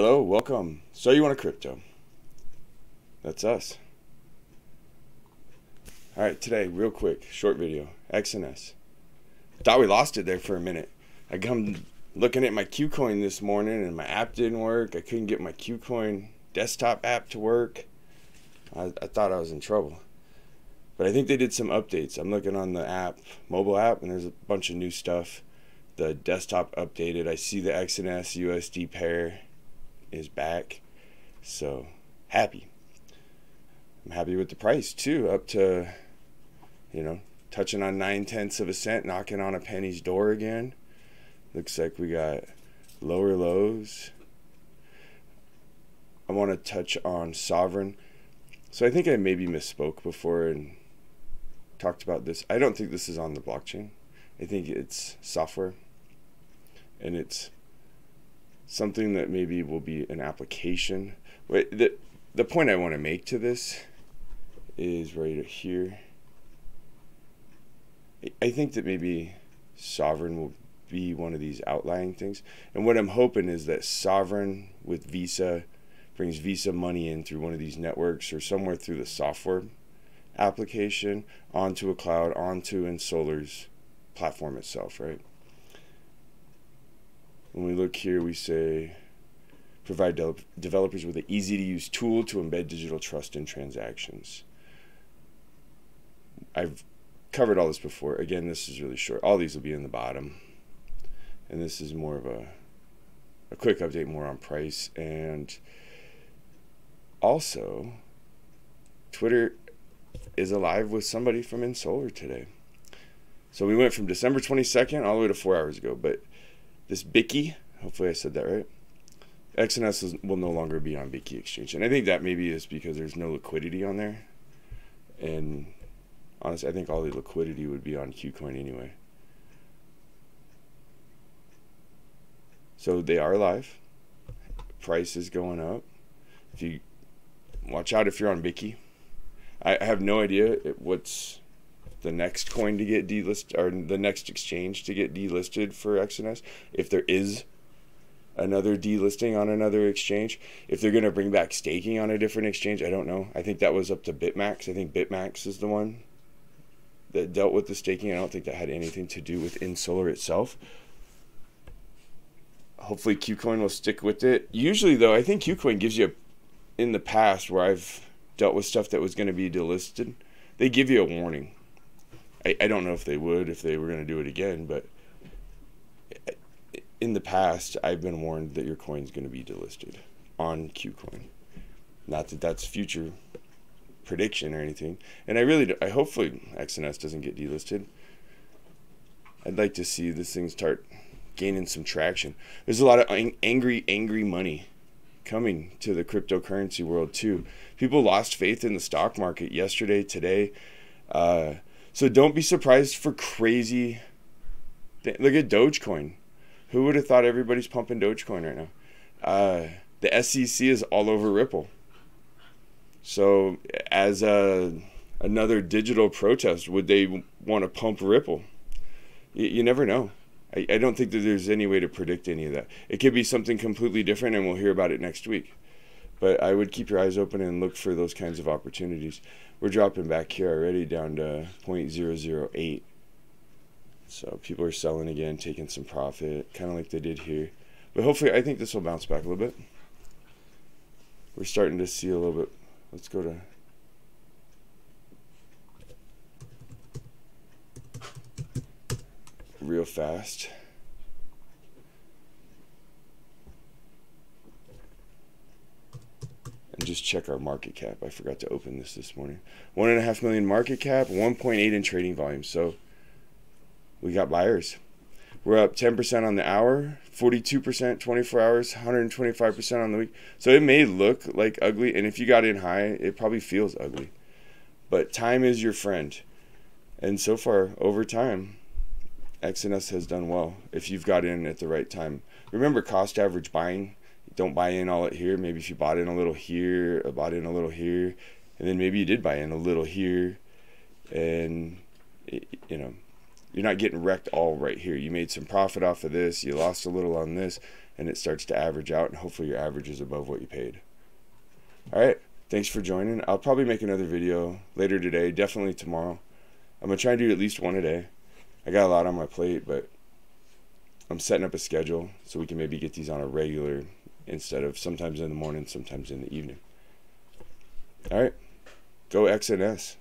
Hello, welcome. So you want a crypto? That's us. All right, today, real quick, short video. XNS. Thought we lost it there for a minute. I come looking at my KuCoin this morning, and my app didn't work. I couldn't get my KuCoin desktop app to work. I, I thought I was in trouble. But I think they did some updates. I'm looking on the app, mobile app, and there's a bunch of new stuff. The desktop updated. I see the XNS USD pair is back. So happy. I'm happy with the price too, up to, you know, touching on nine tenths of a cent, knocking on a penny's door again. Looks like we got lower lows. I want to touch on Soveren. So I think I maybe misspoke before and talked about this. I don't think this is on the blockchain. I think it's software. And it's something that maybe will be an application. But the the point I want to make to this is right here. I think that maybe Soveren will be one of these outlying things. And what I'm hoping is that Soveren with Visa brings Visa money in through one of these networks or somewhere through the software application onto a cloud, onto Insolar's platform itself, right? When we look here, we say provide de developers with an easy to use tool to embed digital trust in transactions. I've covered all this before. Again, this is really short. All these will be in the bottom. And this is more of a, a quick update more on price. And also, Twitter is alive with somebody from Insolar today. So we went from December 22nd all the way to four hours ago. But this BiKi, hopefully I said that right. XNS will no longer be on BiKi Exchange. And I think that maybe is because there's no liquidity on there. And honestly, I think all the liquidity would be on KuCoin anyway. So they are live. Price is going up. If you watch out if you're on BiKi. I have no idea what's the next coin to get delisted or the next exchange to get delisted for XNS if there is another delisting on another exchange if they're going to bring back staking on a different exchange I don't know. I think that was up to Bitmax. I think Bitmax is the one that dealt with the staking. I don't think that had anything to do with Insolar itself. Hopefully KuCoin will stick with it. Usually though I think KuCoin gives you a, in the past where I've dealt with stuff that was going to be delisted they give you a warning I, I don't know if they would if they were going to do it again, but in the past, I've been warned that your coin's going to be delisted on KuCoin. Not that that's future prediction or anything. And I really, do, I hopefully XNS doesn't get delisted. I'd like to see this thing start gaining some traction. There's a lot of ang- angry, angry money coming to the cryptocurrency world too. People lost faith in the stock market yesterday, today. Uh, so don't be surprised for crazy. Look at Dogecoin. Who would have thought everybody's pumping Dogecoin right now? Uh, the SEC is all over Ripple. So as a another digital protest, would they want to pump Ripple? You, you never know. I, I don't think that there's any way to predict any of that. It could be something completely different, and we'll hear about it next week. But I would keep your eyes open and look for those kinds of opportunities. We're dropping back here already down to 0.008. So people are selling again, taking some profit, kind of like they did here. But hopefully, I think this will bounce back a little bit. We're starting to see a little bit. Let's go to real fast. Just check our market cap. I forgot to open this this morning. One and a half million market cap, 1.8 in trading volume. So we got buyers. We're up 10% on the hour, 42% 24 hours, 125% on the week. So it may look like ugly, and if you got in high, it probably feels ugly. But time is your friend. And so far, over time, XNS has done well if you've got in at the right time. Remember cost average buying don't buy in all at here. Maybe if you bought in a little here, or bought in a little here, and then maybe you did buy in a little here, and you know, you're not getting wrecked all right here. You made some profit off of this, you lost a little on this, and it starts to average out, and hopefully your average is above what you paid. All right, thanks for joining. I'll probably make another video later today, definitely tomorrow. I'm gonna try and do at least one a day. I got a lot on my plate, but I'm setting up a schedule so we can maybe get these on a regular instead of sometimes in the morning, sometimes in the evening. All right, go XNS.